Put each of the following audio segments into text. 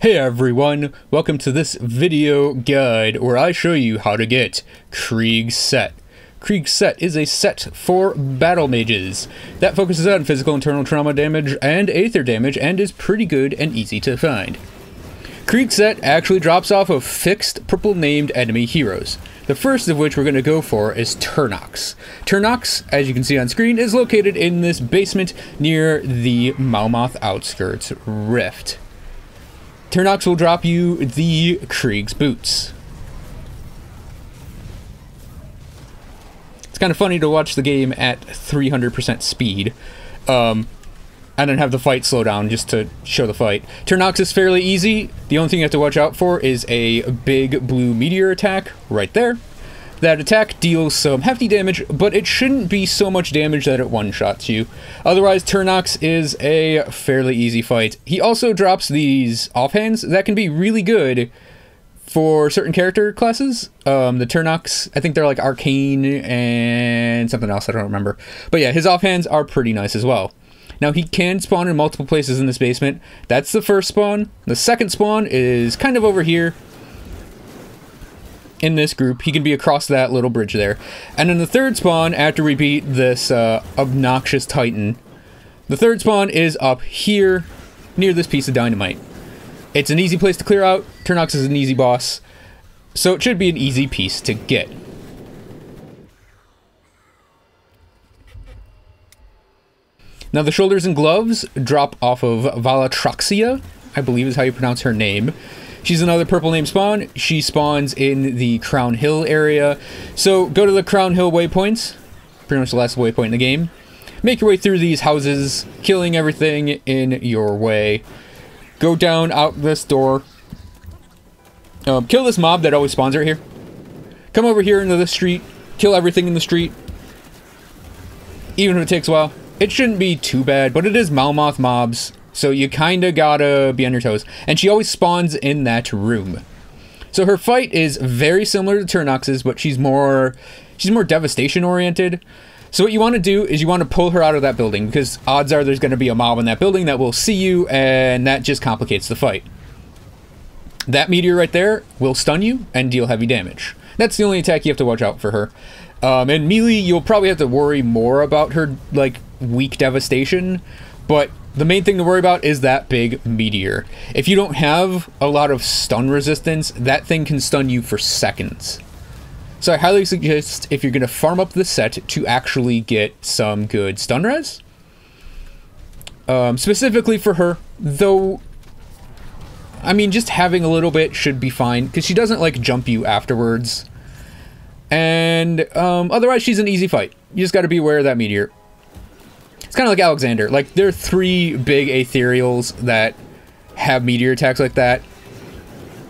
Hey everyone, welcome to this video guide where I show you how to get Krieg Set. Krieg Set is a set for battle mages that focuses on physical internal trauma damage and aether damage and is pretty good and easy to find. Krieg Set actually drops off of fixed purple named enemy heroes. The first of which we're going to go for is Turnox. Turnox, as you can see on screen, is located in this basement near the Malmouth Outskirts Rift. Turnox will drop you the Krieg's Boots. It's kind of funny to watch the game at 300% speed. Um, and then have the fight slow down just to show the fight. Turnox is fairly easy. The only thing you have to watch out for is a big blue meteor attack right there. That attack deals some hefty damage, but it shouldn't be so much damage that it one-shots you. Otherwise, Turnox is a fairly easy fight. He also drops these offhands that can be really good for certain character classes. Um, the Turnox, I think they're like Arcane and something else, I don't remember. But yeah, his offhands are pretty nice as well. Now, he can spawn in multiple places in this basement. That's the first spawn. The second spawn is kind of over here in this group. He can be across that little bridge there. And then the third spawn, after we beat this uh, obnoxious titan, the third spawn is up here near this piece of dynamite. It's an easy place to clear out. Turnox is an easy boss. So it should be an easy piece to get. Now the shoulders and gloves drop off of Valatroxia, I believe is how you pronounce her name. She's another purple name spawn. She spawns in the Crown Hill area. So go to the Crown Hill waypoints, pretty much the last waypoint in the game. Make your way through these houses, killing everything in your way. Go down out this door. Um, kill this mob that always spawns right here. Come over here into the street. Kill everything in the street. Even if it takes a while. It shouldn't be too bad, but it is Malmouth mobs, so you kinda gotta be on your toes. And she always spawns in that room. So her fight is very similar to Turnox's, but she's more she's more devastation oriented. So what you want to do is you want to pull her out of that building because odds are there's going to be a mob in that building that will see you and that just complicates the fight. That meteor right there will stun you and deal heavy damage. That's the only attack you have to watch out for her. Um, and melee, you'll probably have to worry more about her like weak devastation, but the main thing to worry about is that big meteor. If you don't have a lot of stun resistance, that thing can stun you for seconds. So I highly suggest if you're going to farm up the set to actually get some good stun res. Um, specifically for her, though, I mean, just having a little bit should be fine, because she doesn't, like, jump you afterwards. And um, otherwise, she's an easy fight. You just got to be aware of that meteor. It's kind of like Alexander. Like, there are three big aetherials that have meteor attacks like that.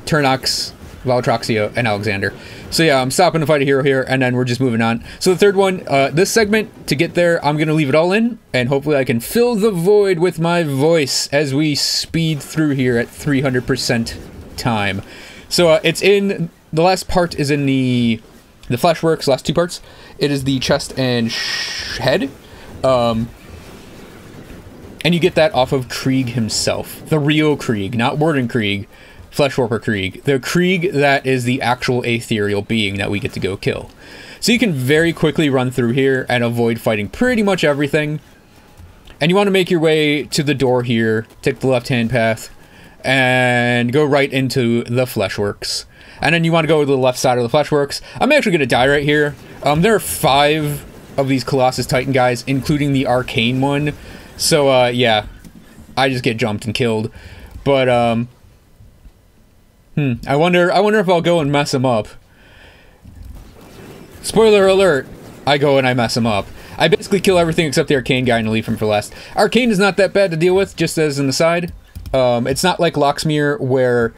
Turnox, Valatroxia, and Alexander. So yeah, I'm stopping to fight a hero here, and then we're just moving on. So the third one, uh, this segment, to get there, I'm going to leave it all in, and hopefully I can fill the void with my voice as we speed through here at 300% time. So uh, it's in, the last part is in the, the Fleshworks, last two parts. It is the chest and head. Um, and you get that off of Krieg himself. The real Krieg, not Warden Krieg. Fleshwarper Krieg, the Krieg that is the actual ethereal being that we get to go kill. So you can very quickly run through here and avoid fighting pretty much everything. And you want to make your way to the door here, take the left-hand path, and go right into the Fleshworks. And then you want to go to the left side of the Fleshworks. I'm actually going to die right here. Um, there are five of these Colossus Titan guys, including the Arcane one. So, uh, yeah, I just get jumped and killed. But, um, Hmm. I wonder. I wonder if I'll go and mess him up. Spoiler alert! I go and I mess him up. I basically kill everything except the arcane guy and leave him for last. Arcane is not that bad to deal with, just as an aside. Um, it's not like Locksmere where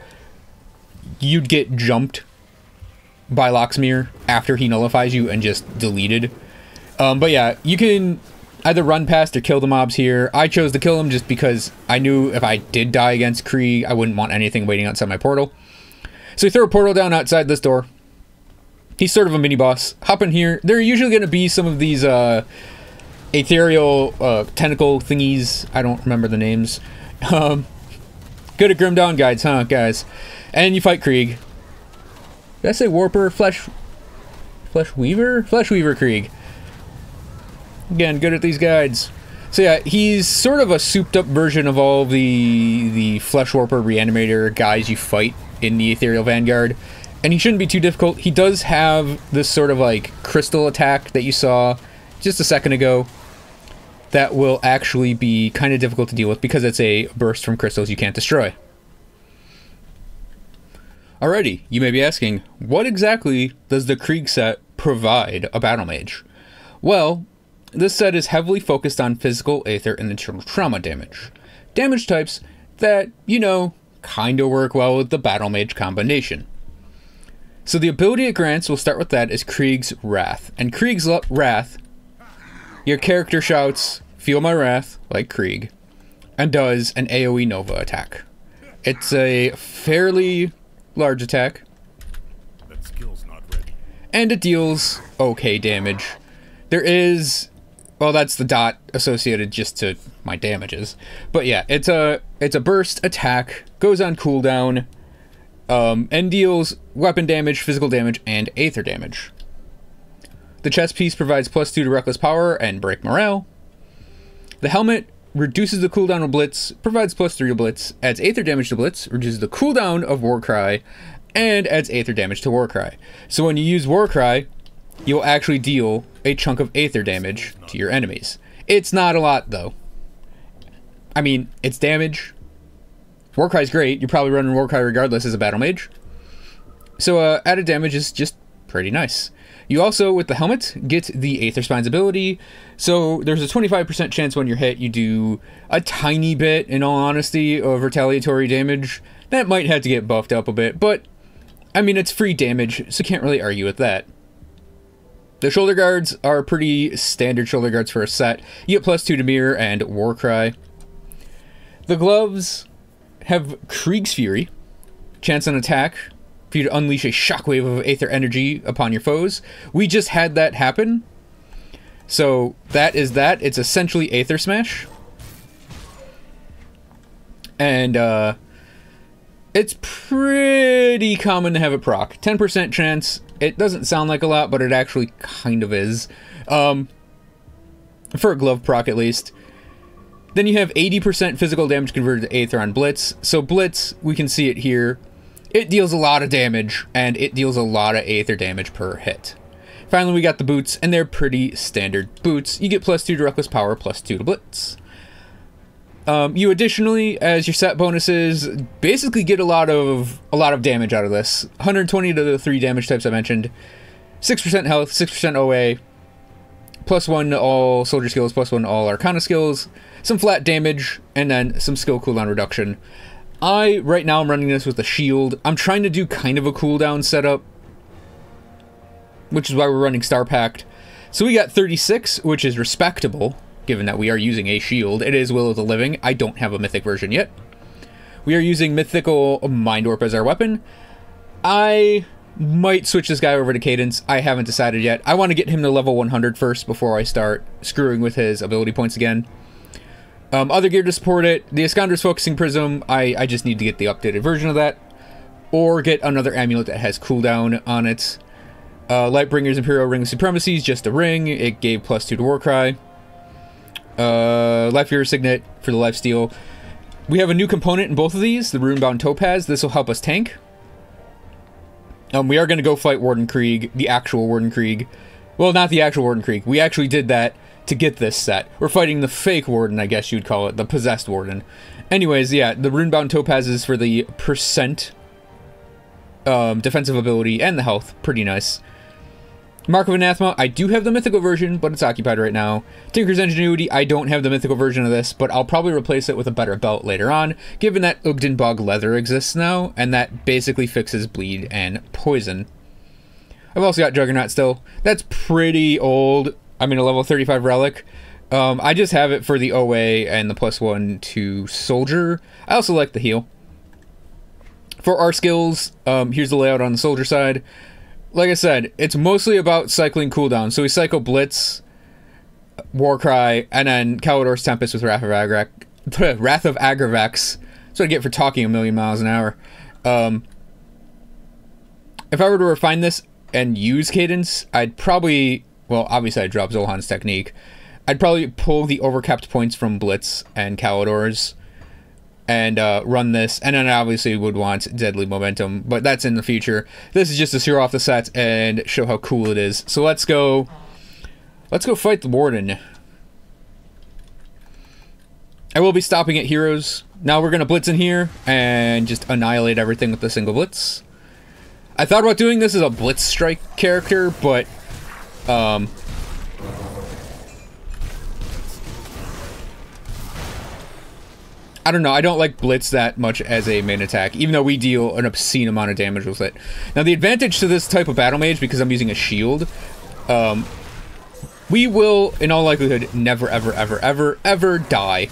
you'd get jumped by Locksmere after he nullifies you and just deleted. Um, but yeah, you can either run past or kill the mobs here. I chose to kill them just because I knew if I did die against Krieg, I wouldn't want anything waiting outside my portal. So we throw a portal down outside this door. He's sort of a mini boss. Hop in here. There are usually going to be some of these uh, ethereal uh, tentacle thingies. I don't remember the names. Um, Good at Grim Dawn guides, huh, guys? And you fight Krieg. Did I say Warper? Flesh... Flesh Weaver? Flesh Weaver Krieg. Again, good at these guides. So yeah, he's sort of a souped up version of all the the Flesh Warper Reanimator guys you fight in the Ethereal Vanguard. And he shouldn't be too difficult. He does have this sort of like crystal attack that you saw just a second ago that will actually be kind of difficult to deal with because it's a burst from crystals you can't destroy. Alrighty, you may be asking, what exactly does the Krieg set provide a Battle Mage? Well, this set is heavily focused on physical, aether, and internal trauma damage. Damage types that, you know, kinda work well with the Battle Mage combination. So the ability it grants, we'll start with that, is Krieg's Wrath. And Krieg's Wrath, your character shouts, Feel my wrath, like Krieg, and does an AoE Nova attack. It's a fairly large attack. That skill's not ready. And it deals okay damage. There is well that's the dot associated just to my damages. But yeah, it's a it's a burst attack, goes on cooldown, um, and deals weapon damage, physical damage, and aether damage. The chest piece provides plus two to reckless power and break morale. The helmet reduces the cooldown of Blitz, provides plus 3 to Blitz, adds Aether damage to Blitz, reduces the cooldown of Warcry, and adds Aether damage to Warcry. So when you use Warcry, you'll actually deal a chunk of Aether damage to your enemies. It's not a lot, though. I mean, it's damage. Warcry's great. You're probably running Warcry regardless as a battle mage. So uh, added damage is just pretty nice. You also, with the helmet, get the Aether Spine's ability. So there's a 25% chance when you're hit, you do a tiny bit, in all honesty, of retaliatory damage. That might have to get buffed up a bit, but I mean, it's free damage, so can't really argue with that. The shoulder guards are pretty standard shoulder guards for a set. You get plus two to mirror and Warcry. The gloves have Krieg's Fury, chance on attack, for you to unleash a shockwave of aether energy upon your foes. We just had that happen. So that is that. It's essentially Aether Smash. And uh, it's pretty common to have a proc. 10% chance. It doesn't sound like a lot, but it actually kind of is. Um, for a glove proc at least. Then you have 80% physical damage converted to Aether on Blitz. So Blitz, we can see it here, it deals a lot of damage, and it deals a lot of Aether damage per hit. Finally, we got the boots, and they're pretty standard boots. You get plus 2 to Reckless Power, plus 2 to Blitz. Um, you additionally, as your set bonuses, basically get a lot of a lot of damage out of this. 120 to the three damage types I mentioned, 6% health, 6% OA, plus one to all soldier skills, plus one to all arcana skills, some flat damage, and then some skill cooldown reduction. I, right now, I'm running this with a shield. I'm trying to do kind of a cooldown setup, which is why we're running Star Pact. So we got 36, which is respectable, given that we are using a shield. It is Will of the Living. I don't have a mythic version yet. We are using Mythical Mind Warp as our weapon. I might switch this guy over to Cadence. I haven't decided yet. I want to get him to level 100 first before I start screwing with his ability points again. Um, other gear to support it, the Iskander's Focusing Prism, I, I just need to get the updated version of that. Or get another amulet that has cooldown on it. Uh, Lightbringer's Imperial Ring of Supremacy is just a ring. It gave plus 2 to Warcry. Uh, Life Fear Signet for the Life Steal. We have a new component in both of these, the Runebound Topaz. This will help us tank. Um, we are going to go fight Warden Krieg, the actual Warden Krieg. Well, not the actual Warden Krieg. We actually did that to get this set. We're fighting the fake warden, I guess you'd call it, the possessed warden. Anyways, yeah, the runebound Topaz is for the percent um, defensive ability and the health, pretty nice. Mark of Anathema, I do have the mythical version, but it's occupied right now. Tinker's Ingenuity, I don't have the mythical version of this, but I'll probably replace it with a better belt later on, given that Ugdenbog leather exists now, and that basically fixes bleed and poison. I've also got Juggernaut still. That's pretty old. I mean, a level 35 relic. Um, I just have it for the OA and the plus one to soldier. I also like the heal. For our skills, um, here's the layout on the soldier side. Like I said, it's mostly about cycling cooldown. So we cycle Blitz, Warcry, and then Callidor's Tempest with Wrath of Agravax. Wrath of Agravax That's what I get for talking a million miles an hour. Um, if I were to refine this and use cadence, I'd probably, well, obviously I'd drop Zolhan's technique. I'd probably pull the overcapped points from Blitz and Callidor's and uh, run this, and then obviously would want Deadly Momentum, but that's in the future. This is just to show off the set and show how cool it is. So let's go, let's go fight the Warden. I will be stopping at heroes. Now we're going to blitz in here and just annihilate everything with a single blitz. I thought about doing this as a blitz strike character, but um, I don't know. I don't like Blitz that much as a main attack, even though we deal an obscene amount of damage with it. Now, the advantage to this type of Battle Mage, because I'm using a shield, um, we will, in all likelihood, never, ever, ever, ever, ever die.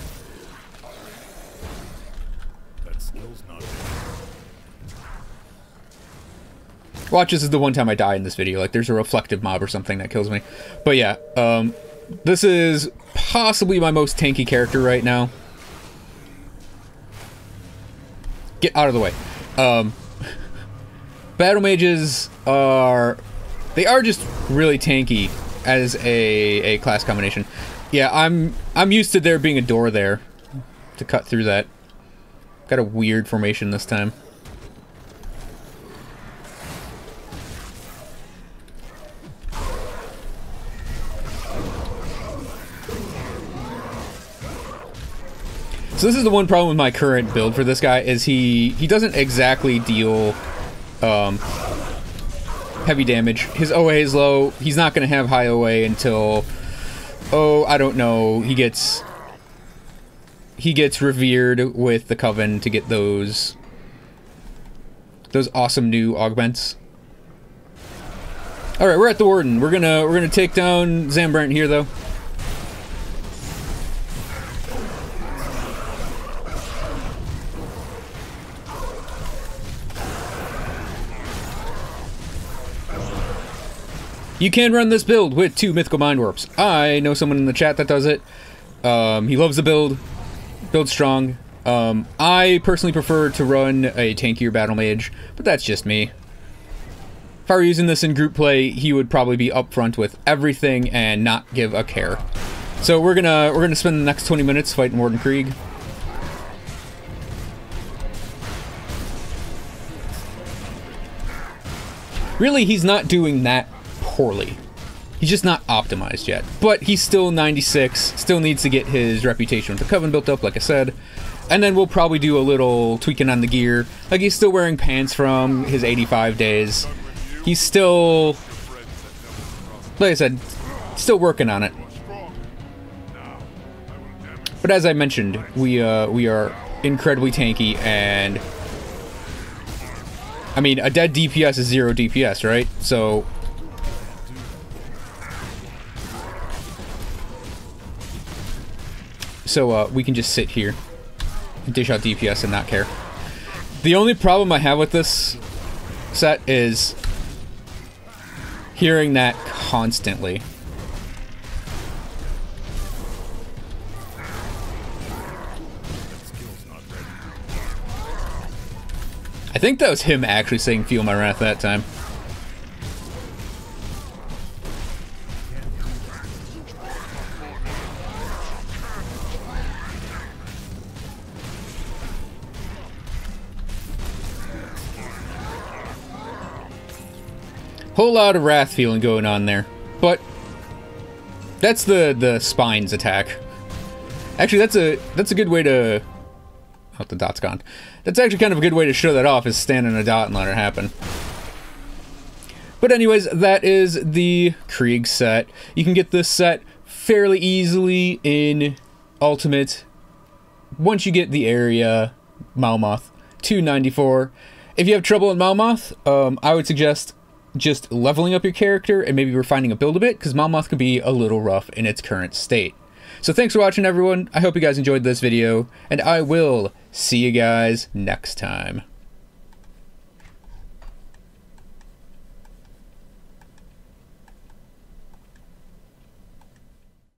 Watch, this is the one time I die in this video. Like, there's a reflective mob or something that kills me. But yeah, um, this is possibly my most tanky character right now. Get out of the way. Um, battle mages are... They are just really tanky as a, a class combination. Yeah, I'm I'm used to there being a door there to cut through that. Got a weird formation this time. So this is the one problem with my current build for this guy is he he doesn't exactly deal um, heavy damage. His OA is low. He's not going to have high OA until oh I don't know. He gets he gets revered with the coven to get those those awesome new augments. All right, we're at the warden. We're gonna we're gonna take down Zambrent here though. You can run this build with two Mythical Mind Warps. I know someone in the chat that does it. Um, he loves the build. Build strong. Um, I personally prefer to run a tankier Battle Mage, but that's just me. If I were using this in group play, he would probably be upfront with everything and not give a care. So we're gonna we're gonna spend the next 20 minutes fighting Warden Krieg. Really, he's not doing that poorly. He's just not optimized yet. But he's still 96, still needs to get his reputation with the Coven built up, like I said. And then we'll probably do a little tweaking on the gear. Like, he's still wearing pants from his 85 days. He's still... Like I said, still working on it. But as I mentioned, we, uh, we are incredibly tanky, and... I mean, a dead DPS is zero DPS, right? So So uh, we can just sit here and dish out DPS and not care. The only problem I have with this set is hearing that constantly. I think that was him actually saying feel my wrath that time. Whole lot of wrath feeling going on there. But that's the the spines attack. Actually, that's a that's a good way to. Oh, the dot's gone. That's actually kind of a good way to show that off is stand in a dot and let it happen. But anyways, that is the Krieg set. You can get this set fairly easily in Ultimate once you get the area Malmouth 294. If you have trouble in Malmouth, um, I would suggest just leveling up your character and maybe refining a build a bit, because Malmouth can be a little rough in its current state. So thanks for watching, everyone. I hope you guys enjoyed this video, and I will see you guys next time.